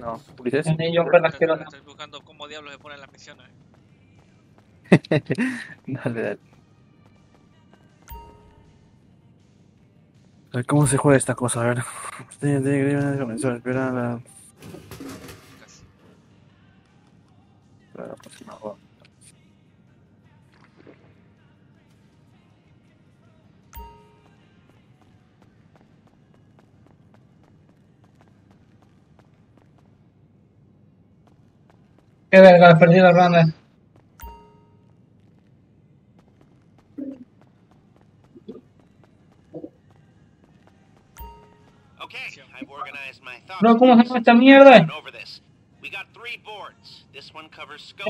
No. Ulises. No. Estoy buscando cómo diablos se ponen las misiones. Dale, dale. A ver, ¿cómo se juega esta cosa? A ver. Usted tiene que comenzar a esperar la... Casi. para la próxima Qué verga, perdí la ronda. No, ¿cómo se llama esta mierda? No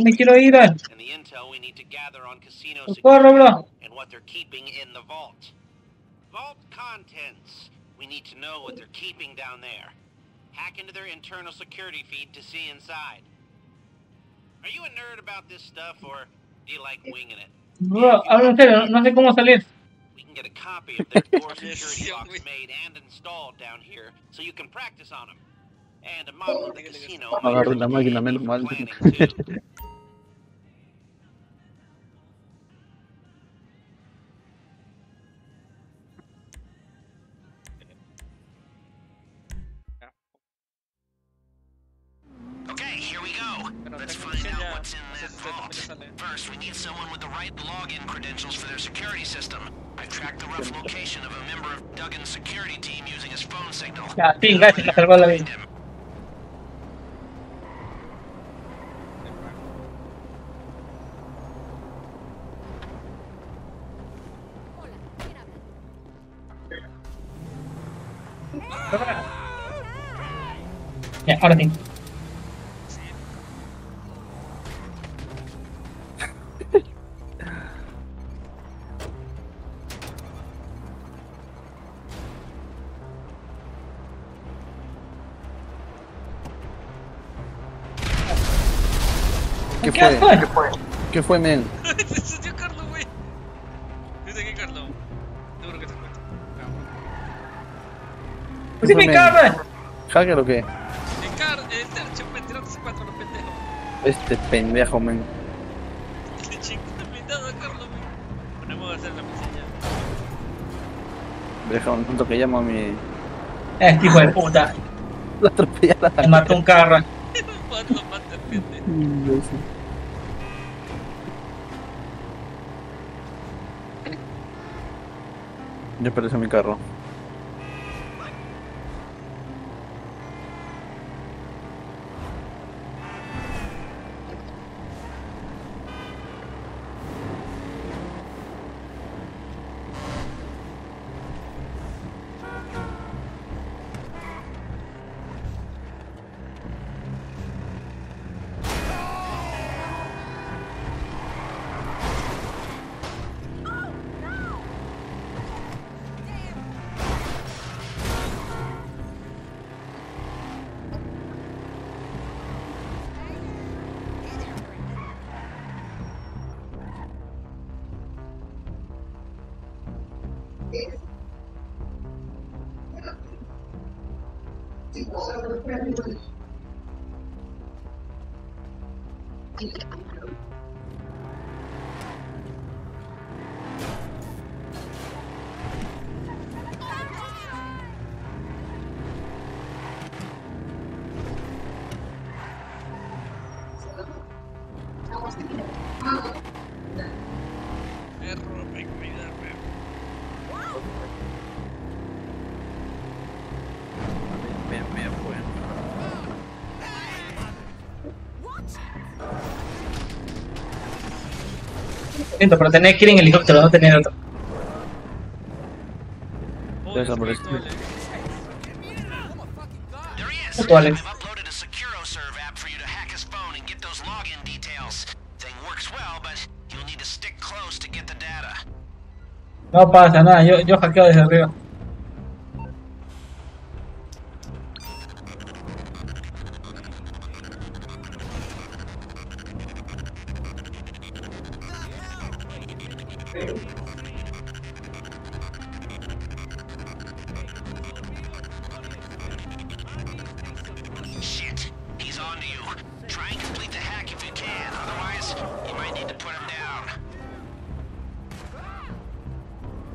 me quiero ir. Pues corro, bro. Vault contents. We need to know what they're keeping down there. Hack into their internal security feed to see inside. Are you a nerd about this stuff or do you like winging it? Bro, hablo en serio, no sé cómo salir. We can get a copy of their core Yes, security yeah, locks made and installed down here, so you can practice on them. And a model of the casino. Agarré la máquina, menos mal. Let's find out what's in that si ustedes también les vault. First, we need someone with the right login credentials for their security system. I've tracked the rough location of a member of Duggan's security team using his phone signal. Ya, sí, gracias, me salvó la vida. Find him. Ya, ahora ¿Qué ¿Qué fue? fue? ¿Qué fue, men? Se dio Carlos, güey. ¿Viste qué, Carlos? Seguro que te cuento. Pues sí, mi Dame. carro. ¿Hacker o qué? El Car, el Tercho, me tirándose cuatro los pendejos. Este pendejo, men. Le chingó el blindado a Carlos, güey. Ponemos a hacer la misión ya. Deja un punto que llamo a mi. Este hijo de puta. La atropellada. Me mató un carro. Mata el pendejo. No sé. Ya apareció mi carro. Perro, me cuida, perro. Bien, Siento, pero tenés que ir en helicóptero, no tener otro. Is. Puto Alex. No pasa nada, yo, yo hackeo desde arriba.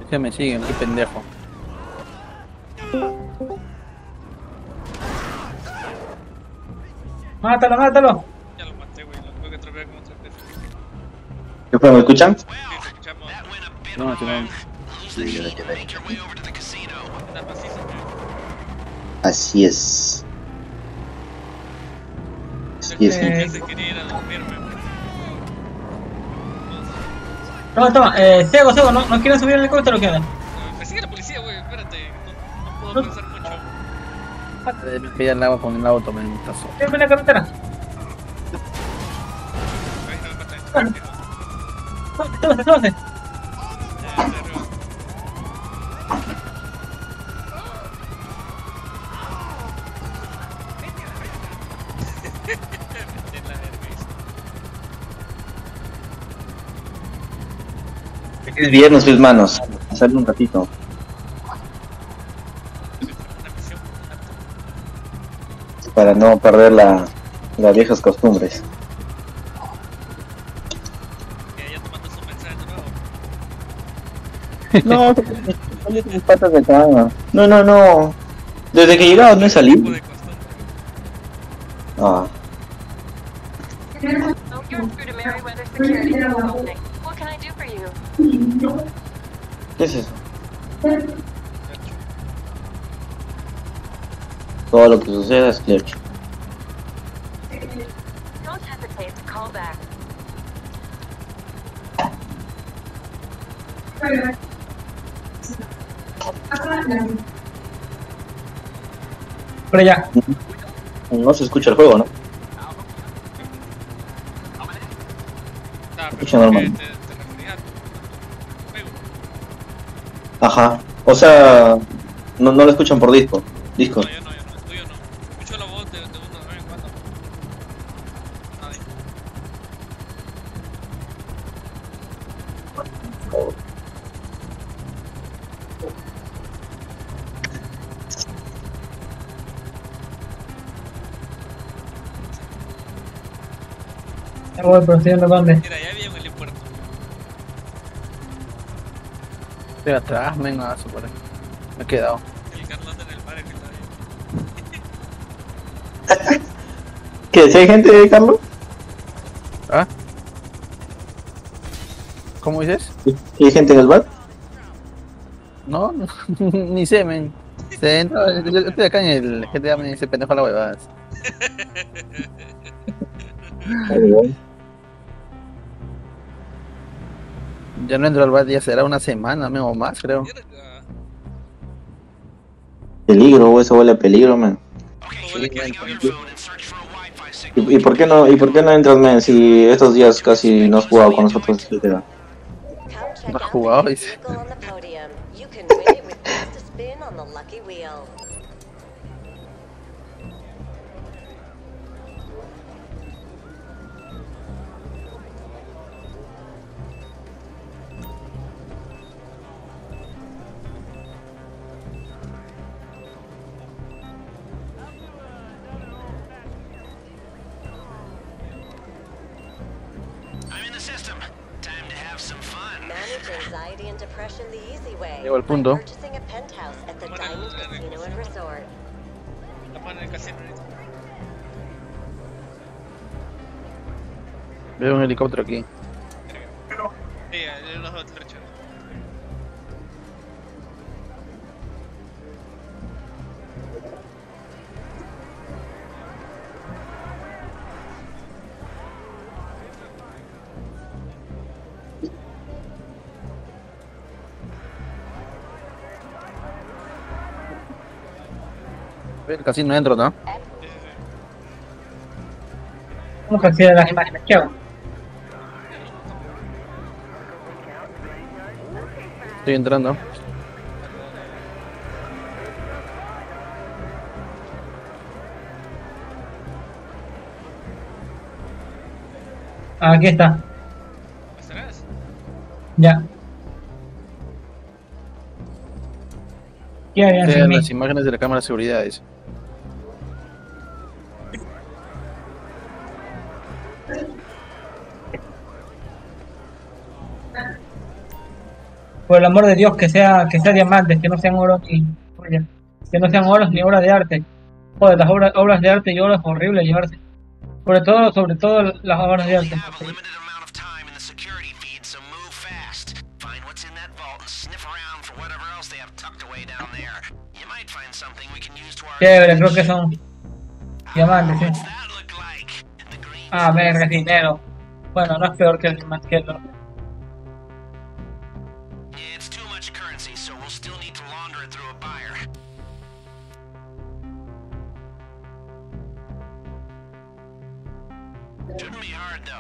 Que me siguen, qué pendejo. Mátalo, mátalo. Ya lo maté, güey. Lo tuve que tropear como tres veces. ¿Qué fue? ¿Me escuchan? Went a bit No, wrong. no. Lose the heat and make your way over to the casino. Una maciza, güey. Así es. Así es. Toma, toma. Eh, ciego, ciego, ¿no, ¿no quieren subir el helicóptero o qué persigue la policía, güey. Espérate. No, no puedo pensar mucho. Eh, Pilla el agua con el auto, me tazo. Ven, la carretera. Súbase, súbase. Es viernes, mis manos. Sale un ratito. Para no perder la, las viejas costumbres. No, salí con mis patas de cama. No, no, no. Desde que he llegado no he salido. Ah, ¿qué es eso? Todo lo que suceda es clutch. Don't hesitate to call back. Por allá. No se escucha el juego, ¿no? Ah, Escucha pero normal. que te, te refería al juego. Ajá. O sea, no, no lo escuchan por disco. Disco. No, yo no, yo no, tuyo no. Escucho la voz de, de uno de vez en cuando. Nadie. Ya voy, pero estoy en. Mira, ya Estoy atrás, venga, eso por ahí. Me he quedado. El Carlos anda en el mar que está. ¿Qué? ¿Si hay gente, Carlos? ¿Ah? ¿Cómo dices? ¿Si hay gente en el bar? No, no, ni sé, men. Se entra, yo yo estoy acá en el GTA, me dice pendejo a la huevada. Ya no entro al bar, ya será una semana, o más, creo. Peligro, eso huele a peligro, man. ¿Y, y por qué no, y por qué no entras, man? Si estos días casi no has jugado con nosotros, No has jugado, dice. El casino ahorita. Veo un helicóptero aquí. Sí, unos dos Casi no entro, ¿no? ¿Cómo acceder a las imágenes? ¿Qué hago? Estoy entrando. Aquí está. Ya. ¿Qué hay las imágenes de la cámara de seguridad? Dice. Por el amor de Dios, que sea, que sea diamantes, que no sean oros ni que no sean oros ni obras de arte. Joder, las obras, obras de arte y oro es horrible llevarse. Sobre todo, sobre todo las obras de arte. Chévere, creo que son diamantes, sí. Ah, verga, es dinero. Bueno, no es peor que el más que el.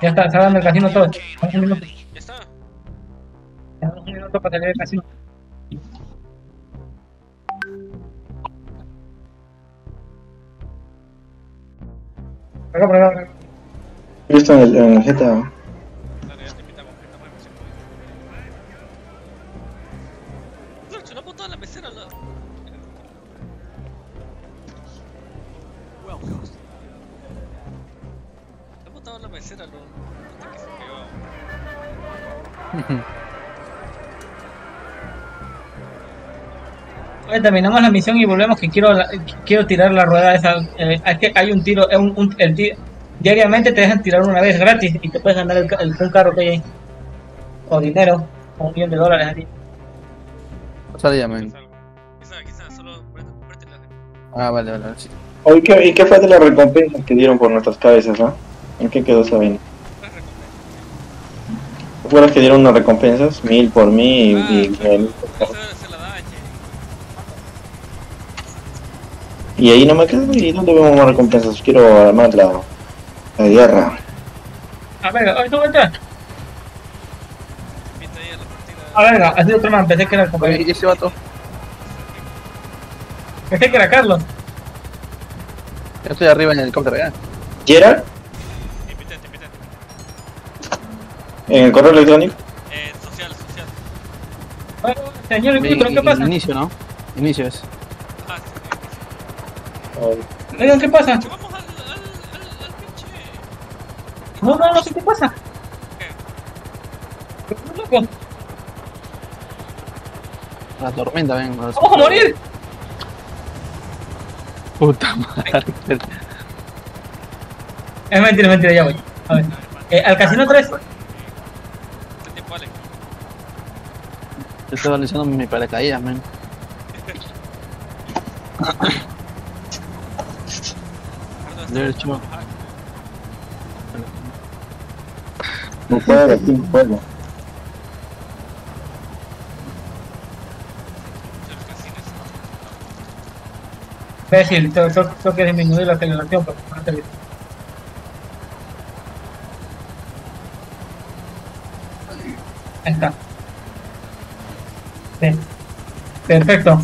Ya está, salgan del casino todos. Okay, Un when you're minuto, ready. Ya está. un minuto para salir del casino. Acá, por acá, estoy en el, en el GTA. Terminamos la misión y volvemos que quiero quiero tirar la rueda esa. eh, es que hay un tiro, un, un- el diariamente te dejan tirar una vez gratis y te puedes ganar el, el- un carro que hay ahí. O dinero, o un millón de dólares así. La. Ah, vale, vale. sí. Oye, ¿qué- ¿y qué fue de las recompensas que dieron por nuestras cabezas, ah? ¿En qué quedó esa vaina? Tres recompensas. ¿Fueras que dieron unas recompensas? Mil por mí y, y, Ah, el- Esa se la dañe. y ahí no me quedo. ¿Y dónde vemos más recompensas? Quiero armar la, la guerra. A ver, oye, tú entras. Invita ahí a la partida. A ver, ha sido otro man, pensé que era el compañero. ¿y ese vato? Pensé que era Carlos. Yo estoy arriba en el helicóptero ya. ¿Gerard? Invita, te invita. ¿En el correo electrónico? Eh, social, social. Bueno, señor, Mi- ¿qué pasa? Inicio, ¿no? Inicio es. Ah, sí, Oigan, ¿qué pasa? No, no, no sé qué pasa. ¿Qué? La tormenta, ven. ¡Vamos a morir! Puta madre. Es mentira, es mentira, ya voy. A ver. Eh, al casino 3. Este tiempo, Alex. Yo estoy analizando mi paracaídas, men. Ricardo, Debe está- ser chulo. Ah, No puedo, puedo. los casinos. Imbécil, tengo, tengo- tengo que disminuir la aceleración porque no Ahí está. Bien. Perfecto.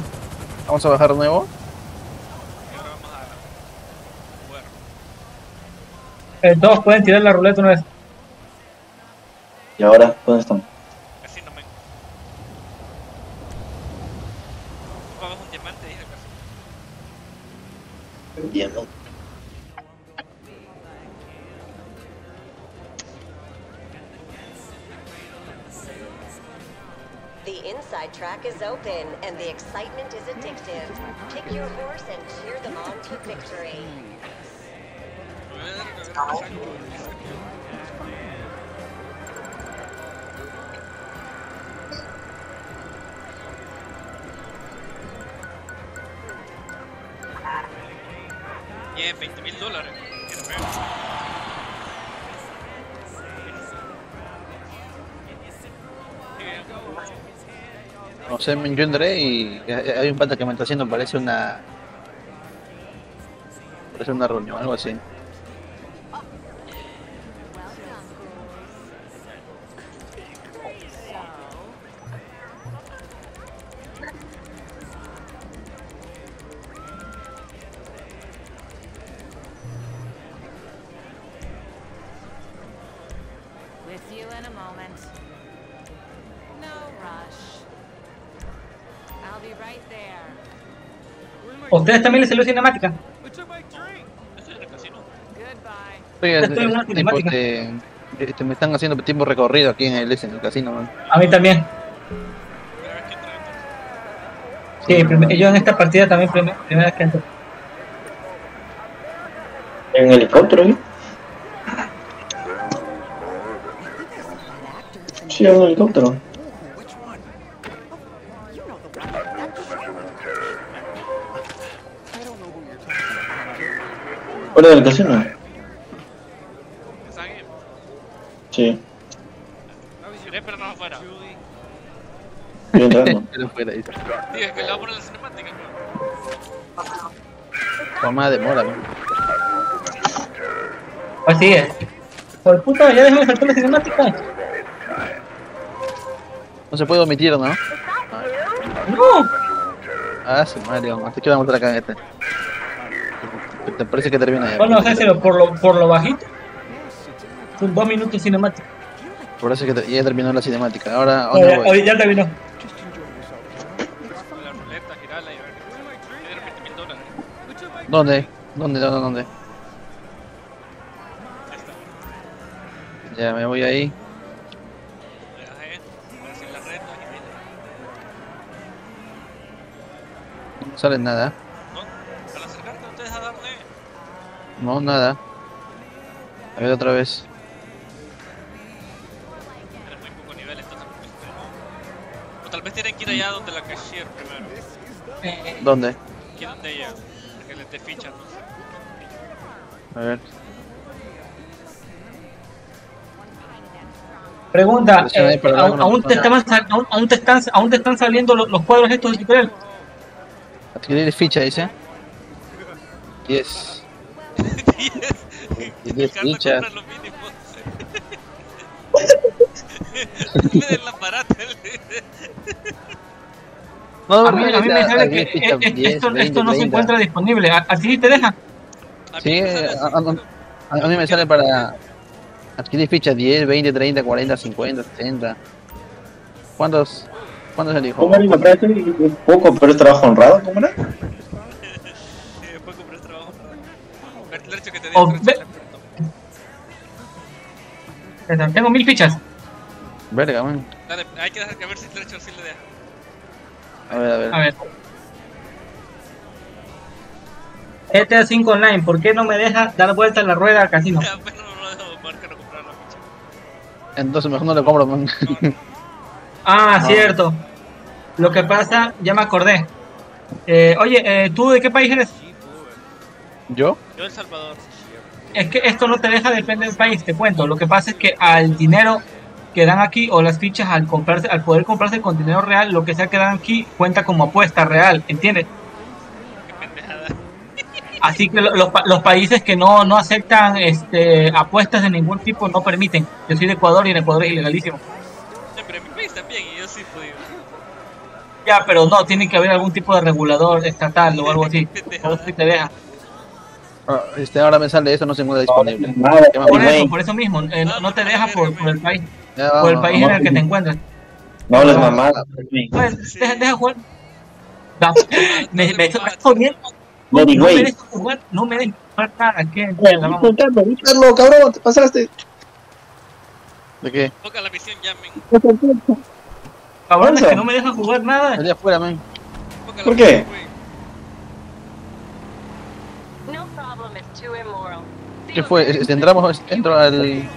Vamos a bajar de nuevo. Y ahora vamos a jugar. Eh, todos pueden tirar la ruleta una vez. ¿Y ahora? ¿Dónde están? Casino, men. Tú un diamante y casino. Bien. The inside track is open and the excitement is addictive. Pick your horse and cheer them on to victory. Bien, 20 mil dólares. No sé, yo entré y hay un pata que me está haciendo, parece una. Parece una reunión, algo así. ¿A ustedes también les salió cinemática? Estoy en el casino. Oye, Estoy en una tipo, cinemática. este, este, me están haciendo tiempo recorrido aquí en el, ese, en el casino, man. A mí también. Primera vez que entra entonces. Sí, yo en esta partida también prim- primera vez que entro. En helicóptero, ¿eh? Sí, en helicóptero. Fuera del casino. Sí, Iré esperarnos afuera. estoy entrando. Pero fuera, dice. Tío, es que le voy a poner la cinemática, ¿no? Mamá demora. Así es. Por puta, ya déjame saltar la cinemática. No se puede omitir, ¿no? No, Ah, sí, Mario. Hasta que vamos a mostrar acá en este. ¿Te parece que termina ya? bueno, hacéselo por lo, por lo bajito. Son dos minutos cinemática. Por eso es que te- ya terminó la cinemática. Ahora, ¿a No, dónde ya, voy? ya terminó. La ruleta, girala y ver. Tiene 20 mil dólares. ¿Dónde? ¿Dónde? ¿Dónde? ¿Dónde? Ya me voy ahí. No sale nada. No, al acercarte no te deja darle. No, nada. A ver otra vez. Eres muy poco nivel, entonces no pusiste. O tal vez tienen que ir allá donde la cashier primero. Eh, ¿Dónde? Aquí donde ella. Porque le te fichan, no sé. A ver. pregunta, eh, ¿aún, aún te estaban sal- aún, aún te están, ¿aún te están saliendo los, los cuadros estos de? Adquirir ficha, dice. 10. El 10 Carlos fichas. compra los mínimos. me den la barata. No, A mí, a mí me sale que eh, eh, 10, esto, 20, esto no se 30. encuentra disponible. ¿A, a ti te deja? Sí, sale a, a- a- a mí me sale para adquirir fichas 10, 20, 30, 40, 50, 60. ¿Cuántos? ¿Cuántos elijo? ¿Cómo era? Me parece un poco, pero es trabajo honrado, ¿cómo era? Sí, después compré ese trabajo. Lercho que te Tengo mil fichas. Verga, man. Dale, hay que dejar que ver si el Lercho sí le deja. A ver, a ver. A ver. GTA 5 Online, ¿por qué no me deja dar vuelta en la rueda al casino? Apenas no lo dejo marcar o comprar la ficha. Entonces mejor no le compro, man. Ah, No. cierto. Lo que pasa, ya me acordé. Eh, oye, eh, ¿tú de qué país eres? ¿Yo? Yo El Salvador. Es que esto no te deja, depende del país, te cuento. Lo que pasa es que al dinero que dan aquí o las fichas al comprarse, al poder comprarse con dinero real, lo que sea que dan aquí cuenta como apuesta real, ¿entiendes? Así que lo- los, los países que no, no aceptan este, apuestas de ningún tipo no permiten. Yo soy de Ecuador y en Ecuador es ilegalísimo. No, pero en mi país también y yo sí podido. Ya, pero no, tiene que haber algún tipo de regulador estatal o algo así. Sí te deja. Ah, Este, ahora me sale eso, no se encuentra disponible. Por eso, por eso mismo, eh, no, no te deja por, por el país, Ya, por el vamos, país en el que te encuentras. No hables mamada. Pues, Sí. deja, deja jugar. No, me, me estás. No, me jugar, no me dejes jugar nada. ¿qué? Carlos, cabrón, te pasaste. ¿De qué? Toca la misión, llamen. Cabrones Eso. que no me dejan jugar nada. Salí afuera, la ¿Por qué? misión, güey. No problem, it's too immoral. ¿Qué fue? ¿Es- ¿Entramos, entro al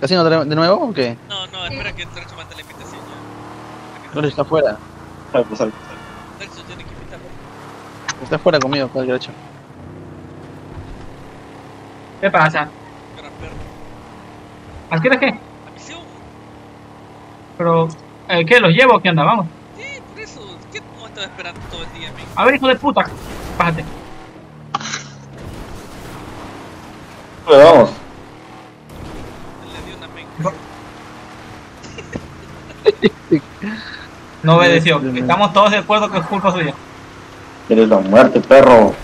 casino de nuevo o qué? No, no, espera que el Lercho mande la invitación ya. ¿Dónde está afuera? Salgo, salgo. Lercho tiene que invitar. Está afuera conmigo, ¿cuál derecho? ¿Qué pasa? ¿A qué qué? La misión. Pero, eh, ¿qué? ¿Los llevo o qué onda? Vamos. Sí, por eso. ¿Qué no estaba esperando todo el día, amigo? A ver, hijo de puta. Bájate. Pues vamos. Le dio una. No obedeció. Estamos todos de acuerdo que es culpa suya. Eres la muerte, perro.